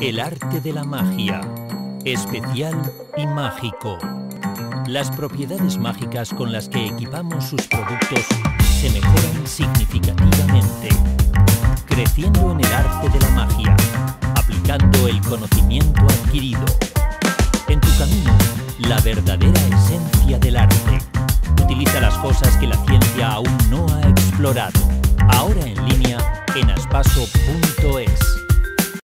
El arte de la magia. Especial y mágico. Las propiedades mágicas con las que equipamos sus productos se mejoran significativamente. Creciendo en el arte de la magia. Aplicando el conocimiento adquirido. En tu camino, la verdadera esencia del arte. Utiliza las cosas que la ciencia aún no ha explorado. Ahora en línea en aspaso.es.